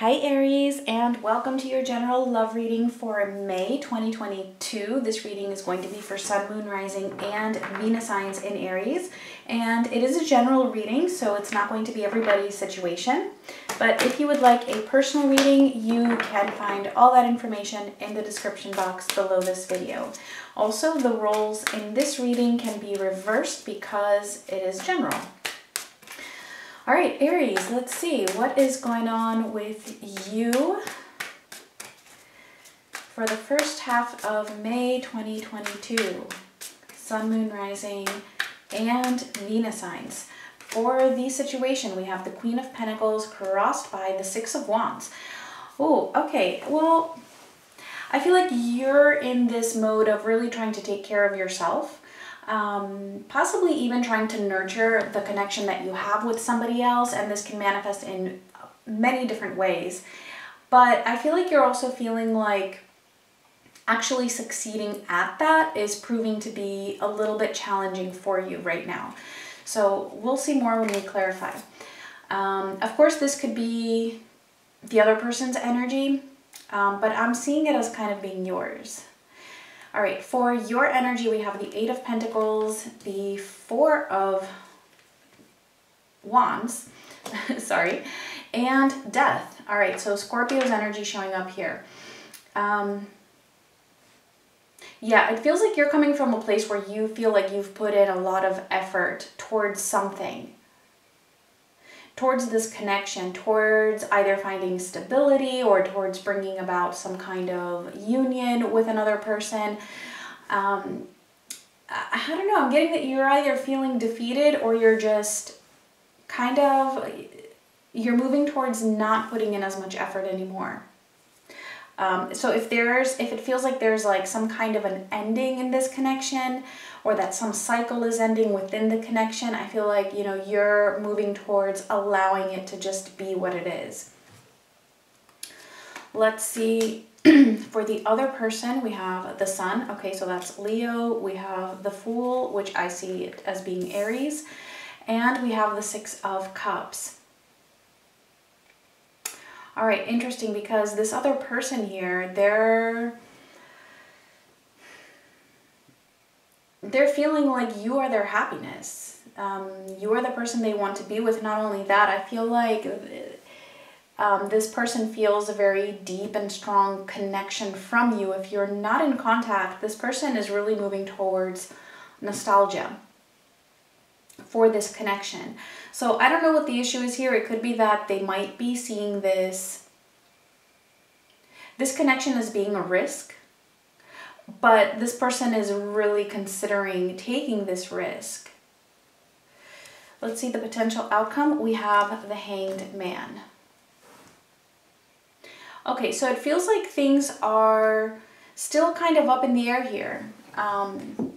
Hi Aries and welcome to your general love reading for May 2022. This reading is going to be for Sun, Moon, Rising and Venus signs in Aries and it is a general reading so it's not going to be everybody's situation but if you would like a personal reading you can find all that information in the description box below this video. Also the roles in this reading can be reversed because it is general. All right, Aries, let's see what is going on with you for the first half of May 2022. Sun, Moon, Rising, and Venus signs. For the situation, we have the Queen of Pentacles crossed by the Six of Wands. Oh, okay. Well, I feel like you're in this mode of really trying to take care of yourself um, possibly even trying to nurture the connection that you have with somebody else, and this can manifest in many different ways. But I feel like you're also feeling like actually succeeding at that is proving to be a little bit challenging for you right now. So we'll see more when we clarify. Um, of course, this could be the other person's energy, um, but I'm seeing it as kind of being yours. All right, for your energy, we have the Eight of Pentacles, the Four of Wands, sorry, and Death. All right, so Scorpio's energy showing up here. Um, yeah, it feels like you're coming from a place where you feel like you've put in a lot of effort towards something towards this connection, towards either finding stability or towards bringing about some kind of union with another person. Um, I don't know, I'm getting that you're either feeling defeated or you're just kind of, you're moving towards not putting in as much effort anymore. Um, so if there's, if it feels like there's like some kind of an ending in this connection, or that some cycle is ending within the connection, I feel like, you know, you're moving towards allowing it to just be what it is. Let's see, for the other person, we have the sun. Okay, so that's Leo. We have the Fool, which I see as being Aries. And we have the Six of Cups. All right, interesting because this other person here, they're they're feeling like you are their happiness. Um, you are the person they want to be with. Not only that, I feel like um, this person feels a very deep and strong connection from you. If you're not in contact, this person is really moving towards nostalgia for this connection. So I don't know what the issue is here. It could be that they might be seeing this this connection as being a risk but this person is really considering taking this risk. Let's see the potential outcome. We have the hanged man. Okay, so it feels like things are still kind of up in the air here. Um,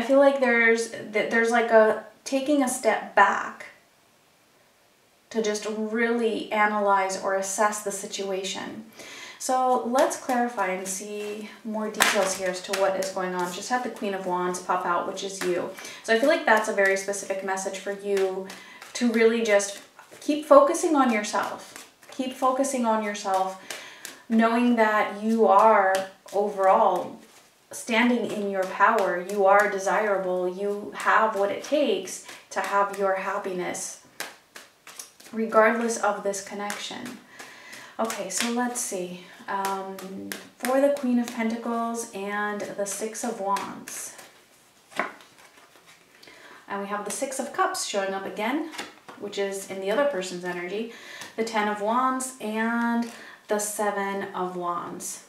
I feel like there's there's like a taking a step back to just really analyze or assess the situation. So let's clarify and see more details here as to what is going on. Just had the Queen of Wands pop out, which is you. So I feel like that's a very specific message for you to really just keep focusing on yourself. Keep focusing on yourself, knowing that you are overall standing in your power. You are desirable. You have what it takes to have your happiness regardless of this connection. Okay, so let's see. Um, for the Queen of Pentacles and the Six of Wands. And we have the Six of Cups showing up again, which is in the other person's energy. The Ten of Wands and the Seven of Wands.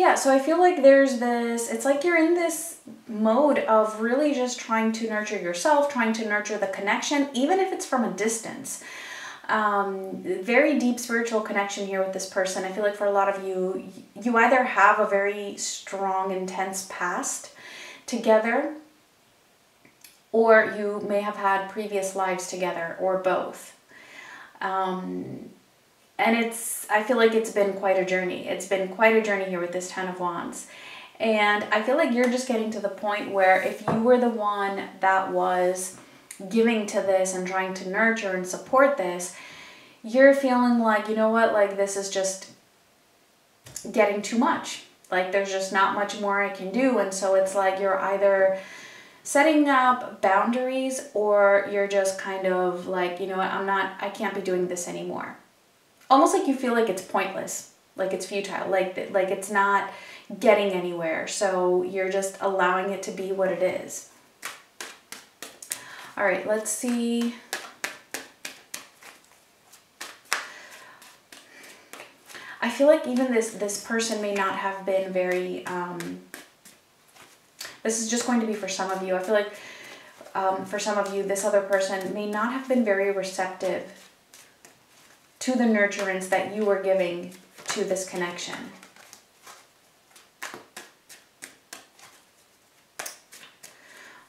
Yeah, so I feel like there's this, it's like you're in this mode of really just trying to nurture yourself, trying to nurture the connection, even if it's from a distance. Um, very deep spiritual connection here with this person. I feel like for a lot of you, you either have a very strong, intense past together, or you may have had previous lives together, or both. Um, and it's, I feel like it's been quite a journey. It's been quite a journey here with this Ten of Wands. And I feel like you're just getting to the point where if you were the one that was giving to this and trying to nurture and support this, you're feeling like, you know what, like this is just getting too much. Like there's just not much more I can do. And so it's like you're either setting up boundaries or you're just kind of like, you know what, I'm not, I can't be doing this anymore. Almost like you feel like it's pointless, like it's futile, like, like it's not getting anywhere. So you're just allowing it to be what it is. All right, let's see. I feel like even this this person may not have been very um, this is just going to be for some of you. I feel like um, for some of you, this other person may not have been very receptive to the nurturance that you were giving to this connection.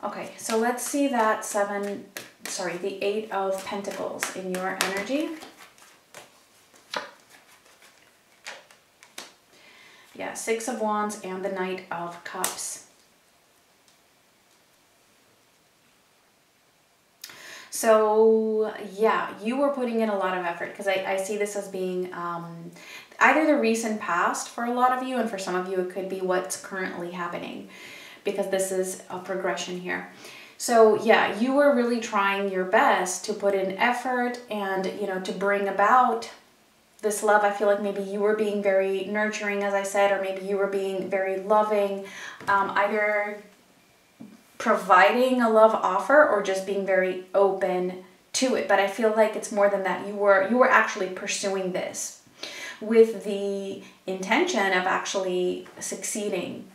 Okay, so let's see that seven, sorry, the eight of pentacles in your energy. Yeah, six of wands and the knight of cups. So yeah, you were putting in a lot of effort because I, I see this as being um, either the recent past for a lot of you and for some of you it could be what's currently happening because this is a progression here. So yeah, you were really trying your best to put in effort and you know to bring about this love. I feel like maybe you were being very nurturing as I said or maybe you were being very loving um, either providing a love offer or just being very open to it. But I feel like it's more than that. You were you were actually pursuing this with the intention of actually succeeding.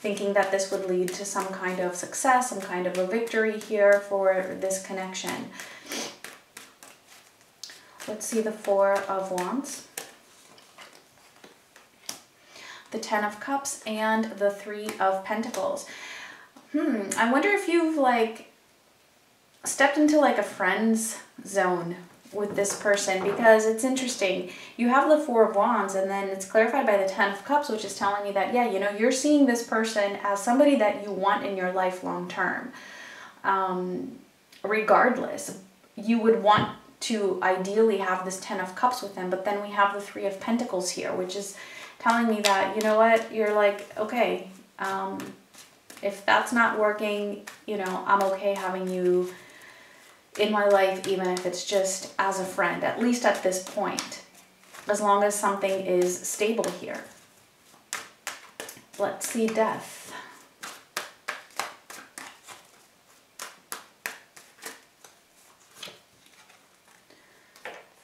Thinking that this would lead to some kind of success, some kind of a victory here for this connection. Let's see the Four of Wands, the Ten of Cups, and the Three of Pentacles. Hmm, I wonder if you've like stepped into like a friend's zone with this person because it's interesting. You have the Four of Wands and then it's clarified by the Ten of Cups, which is telling you that, yeah, you know, you're seeing this person as somebody that you want in your life long term. Um, regardless, you would want to ideally have this Ten of Cups with them, but then we have the Three of Pentacles here, which is telling me that, you know what, you're like, okay, um, if that's not working, you know, I'm okay having you in my life, even if it's just as a friend, at least at this point, as long as something is stable here. Let's see death.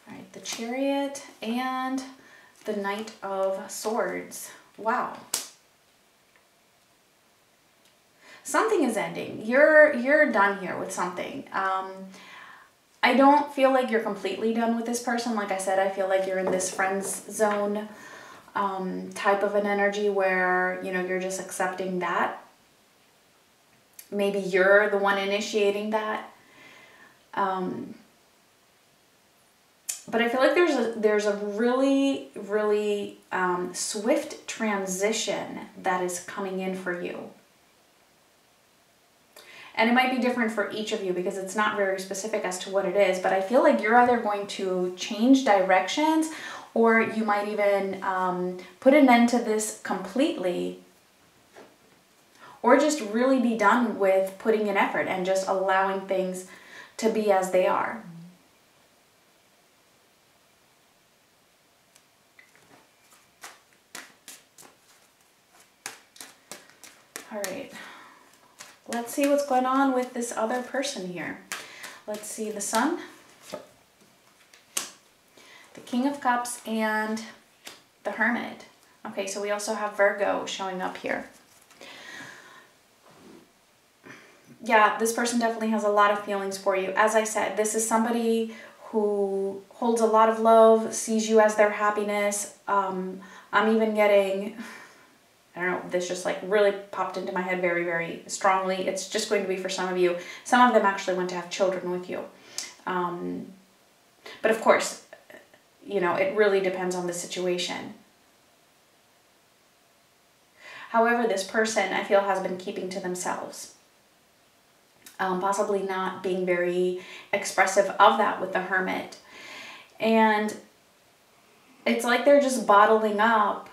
All right, the chariot and the knight of swords. Wow something is ending. You're you're done here with something. Um, I don't feel like you're completely done with this person. Like I said, I feel like you're in this friends zone um, type of an energy where, you know, you're just accepting that. Maybe you're the one initiating that. Um, but I feel like there's a there's a really really um, swift transition that is coming in for you. And it might be different for each of you because it's not very specific as to what it is, but I feel like you're either going to change directions or you might even um, put an end to this completely or just really be done with putting in effort and just allowing things to be as they are. All right. Let's see what's going on with this other person here. Let's see the Sun, the King of Cups, and the Hermit. Okay, so we also have Virgo showing up here. Yeah, this person definitely has a lot of feelings for you. As I said, this is somebody who holds a lot of love, sees you as their happiness. Um, I'm even getting I don't know, this just like really popped into my head very, very strongly. It's just going to be for some of you. Some of them actually want to have children with you. Um, but of course, you know, it really depends on the situation. However, this person I feel has been keeping to themselves. um, possibly not being very expressive of that with the hermit. And it's like they're just bottling up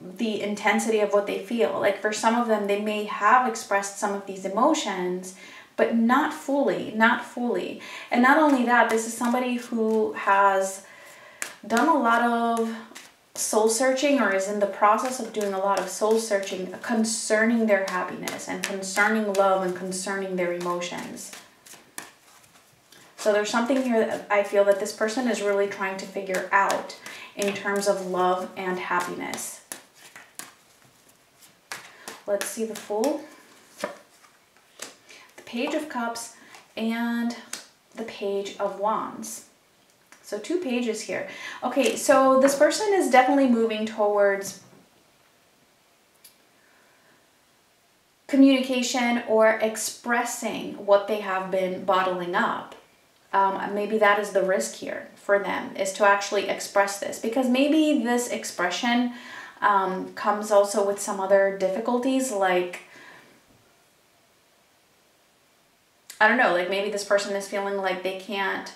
the intensity of what they feel. Like for some of them, they may have expressed some of these emotions, but not fully, not fully. And not only that, this is somebody who has done a lot of soul searching or is in the process of doing a lot of soul searching concerning their happiness and concerning love and concerning their emotions. So there's something here that I feel that this person is really trying to figure out in terms of love and happiness. Let's see the Fool, the Page of Cups, and the Page of Wands. So two pages here. Okay, so this person is definitely moving towards communication or expressing what they have been bottling up. Um, maybe that is the risk here for them is to actually express this because maybe this expression um, comes also with some other difficulties like I don't know, like maybe this person is feeling like they can't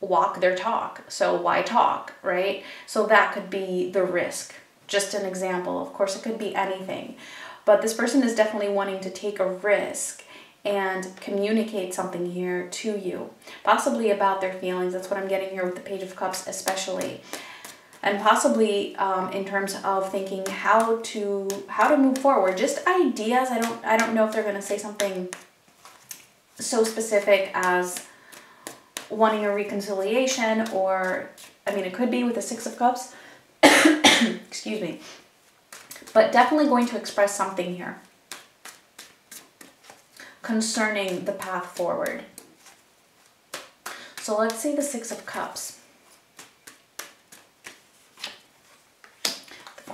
walk their talk. So why talk, right? So that could be the risk. Just an example. Of course, it could be anything. But this person is definitely wanting to take a risk and communicate something here to you, possibly about their feelings. That's what I'm getting here with the Page of Cups, especially. And possibly um, in terms of thinking how to how to move forward, just ideas. I don't I don't know if they're gonna say something so specific as wanting a reconciliation or I mean it could be with the Six of Cups. Excuse me. But definitely going to express something here concerning the path forward. So let's see the Six of Cups.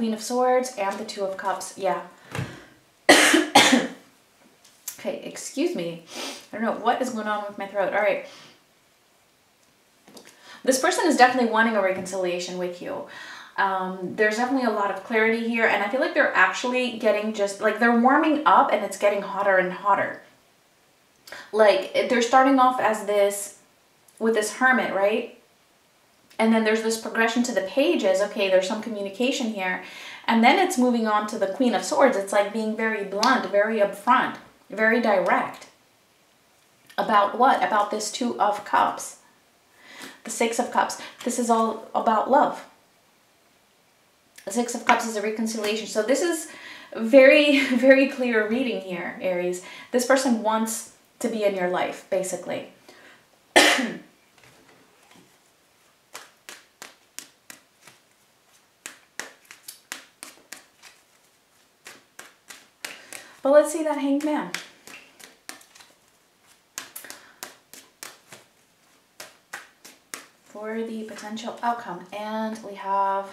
Queen of Swords and the Two of Cups. Yeah. okay, excuse me. I don't know what is going on with my throat. All right. This person is definitely wanting a reconciliation with you. Um, there's definitely a lot of clarity here, and I feel like they're actually getting just like they're warming up and it's getting hotter and hotter. Like they're starting off as this with this hermit, right? And then there's this progression to the pages. Okay, there's some communication here. And then it's moving on to the Queen of Swords. It's like being very blunt, very upfront, very direct. About what? About this Two of Cups the Six of Cups. This is all about love. The Six of Cups is a reconciliation. So this is very, very clear reading here, Aries. This person wants to be in your life, basically. but let's see that hanged man. for the potential outcome. And we have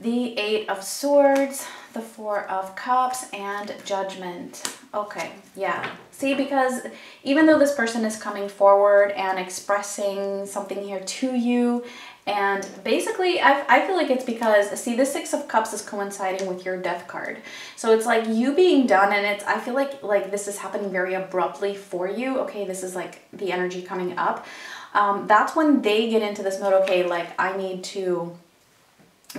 the Eight of Swords, the Four of Cups, and Judgment. Okay, yeah. See, because even though this person is coming forward and expressing something here to you and basically, I, I feel like it's because, see, the Six of Cups is coinciding with your Death card. So it's like you being done and it's, I feel like, like this is happening very abruptly for you. Okay, this is like the energy coming up. Um, that's when they get into this mode, okay, like I need to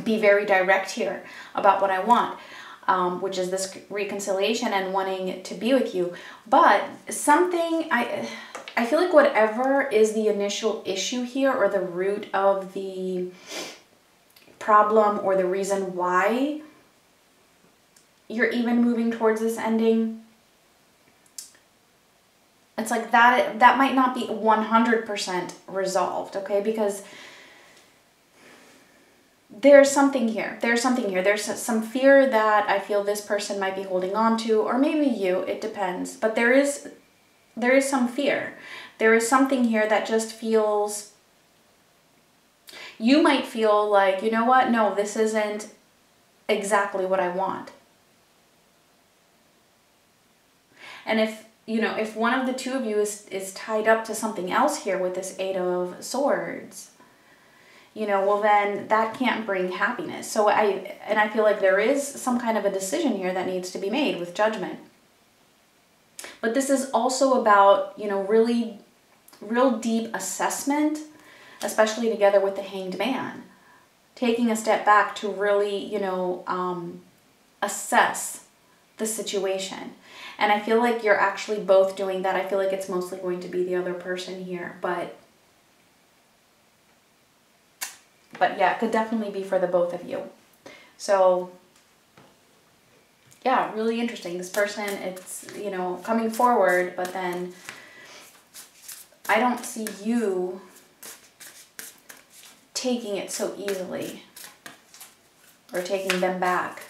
be very direct here about what I want. Um, which is this reconciliation and wanting to be with you. But something I I feel like whatever is the initial issue here or the root of the problem or the reason why you're even moving towards this ending, it's like that that might not be 100% resolved, okay? Because there's something here. There's something here. There's some fear that I feel this person might be holding on to, or maybe you, it depends. But there is there is some fear. There is something here that just feels, you might feel like, you know what, no, this isn't exactly what I want. And if, you know, if one of the two of you is, is tied up to something else here with this Eight of Swords, you know, well then that can't bring happiness. So I, and I feel like there is some kind of a decision here that needs to be made with judgment. But this is also about, you know, really, real deep assessment, especially together with the hanged man. Taking a step back to really, you know, um, assess the situation. And I feel like you're actually both doing that. I feel like it's mostly going to be the other person here, but but yeah, it could definitely be for the both of you. So yeah, really interesting. This person, it's, you know, coming forward, but then I don't see you taking it so easily or taking them back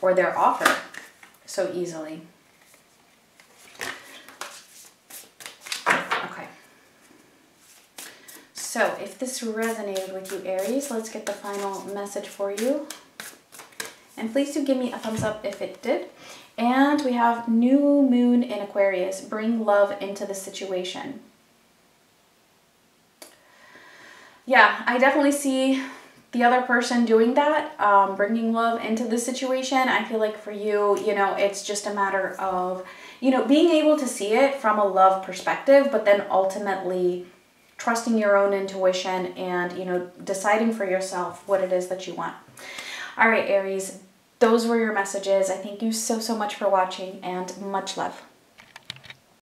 or their offer so easily. Okay. So if this resonated with you, Aries, let's get the final message for you. And please do give me a thumbs up if it did. And we have new moon in Aquarius. Bring love into the situation. Yeah, I definitely see the other person doing that, um, bringing love into the situation. I feel like for you, you know, it's just a matter of, you know, being able to see it from a love perspective, but then ultimately trusting your own intuition and, you know, deciding for yourself what it is that you want. All right, Aries, those were your messages. I thank you so, so much for watching and much love.